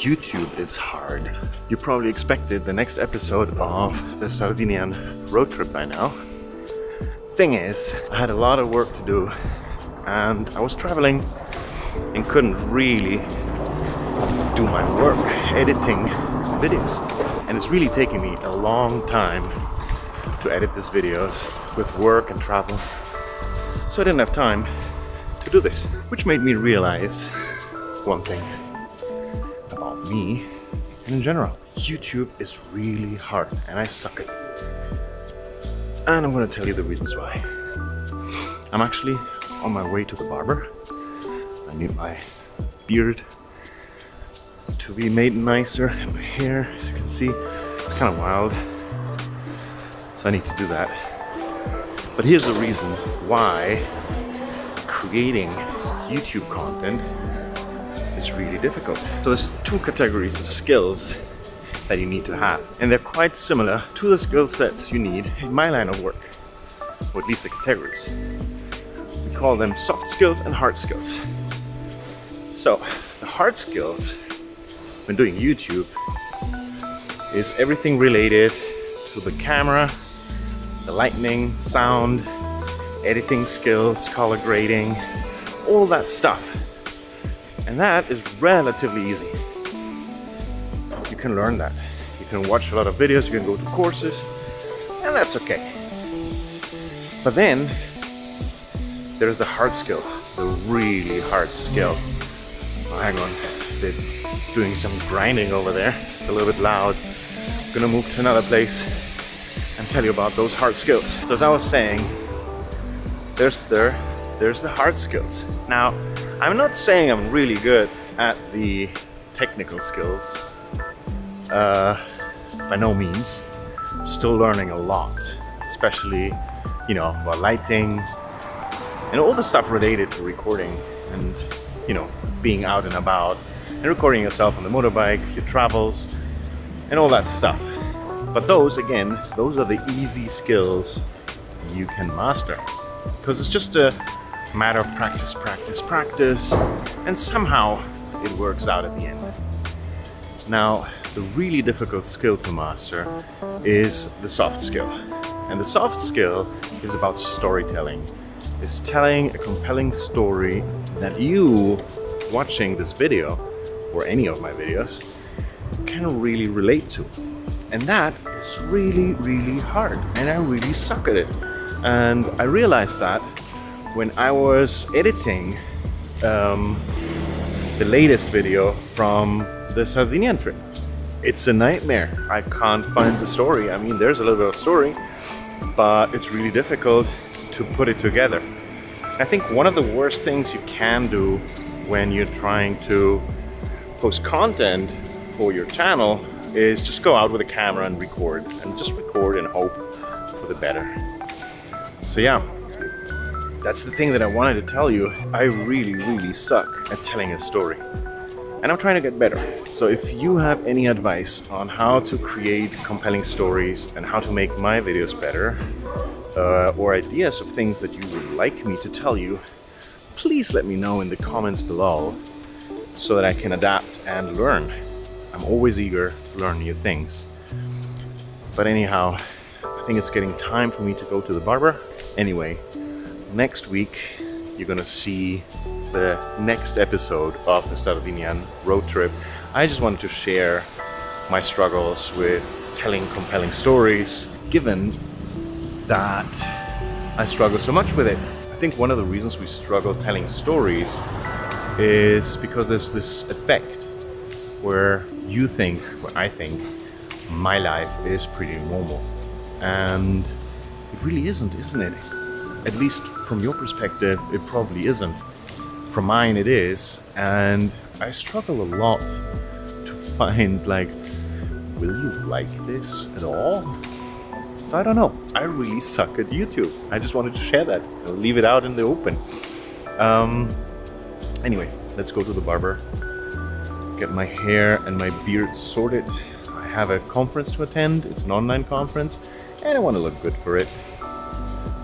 YouTube is hard. You probably expected the next episode of the Sardinian road trip by now. Thing is, I had a lot of work to do and I was traveling and couldn't really do my work editing videos. And it's really taking me a long time to edit these videos with work and travel. So I didn't have time to do this, which made me realize one thing about me and in general. YouTube is really hard and I suck at it. And I'm gonna tell you the reasons why. I'm actually on my way to the barber. I need my beard to be made nicer and my hair, as you can see, it's kind of wild. So I need to do that. But here's the reason why creating YouTube content is really difficult. So there's two categories of skills that you need to have. And they're quite similar to the skill sets you need in my line of work, or at least the categories. We call them soft skills and hard skills. So the hard skills when doing YouTube is everything related to the camera, the lighting, sound, editing skills, color grading, all that stuff. And that is relatively easy. You can learn that. You can watch a lot of videos, you can go to courses, and that's okay. But then there's the hard skill, the really hard skill. Oh, hang on, they're doing some grinding over there. It's a little bit loud. I'm gonna move to another place and tell you about those hard skills. So as I was saying, there's the, there's the hard skills. Now, I'm not saying I'm really good at the technical skills. Uh, by no means. I'm still learning a lot, especially, you know, about lighting and all the stuff related to recording and, you know, being out and about and recording yourself on the motorbike, your travels, and all that stuff. But those, again, those are the easy skills you can master. Because it's just a matter of practice, practice, practice, and somehow it works out at the end. Now, the really difficult skill to master is the soft skill. And the soft skill is about storytelling. It's telling a compelling story that you, watching this video, or any of my videos, can really relate to. And that is really, really hard. And I really suck at it. And I realized that when I was editing um, the latest video from the Sardinian trip. It's a nightmare. I can't find the story. I mean, there's a little bit of story, but it's really difficult to put it together. I think one of the worst things you can do when you're trying to post content for your channel is just go out with a camera and record and just record and hope for the better. So yeah, that's the thing that I wanted to tell you. I really, really suck at telling a story. And I'm trying to get better. So if you have any advice on how to create compelling stories and how to make my videos better, uh, or ideas of things that you would like me to tell you, please let me know in the comments below so that I can adapt and learn. I'm always eager to learn new things. But anyhow, I think it's getting time for me to go to the barber. Anyway, next week you're gonna see the next episode of the Sardinian road trip. I just wanted to share my struggles with telling compelling stories, given that I struggle so much with it. I think one of the reasons we struggle telling stories is because there's this effect where you think, where I think, my life is pretty normal. And it really isn't, isn't it? At least from your perspective, it probably isn't. From mine, it is. And I struggle a lot to find, like, will you like this at all? So I don't know. I really suck at YouTube. I just wanted to share that. Leave it out in the open. Um, anyway, let's go to the barber. Get my hair and my beard sorted. I have a conference to attend. It's an online conference, and I want to look good for it.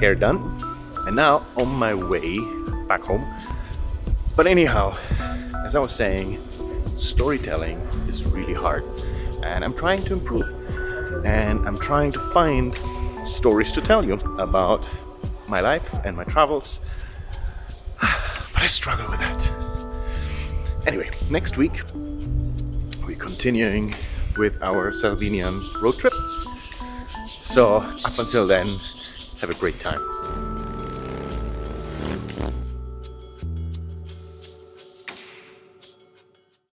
Hair done. And now on my way back home. But anyhow, as I was saying, storytelling is really hard. And I'm trying to improve. And I'm trying to find stories to tell you about my life and my travels. But I struggle with that. Anyway, next week we're continuing with our Sardinian road trip. So, up until then, have a great time.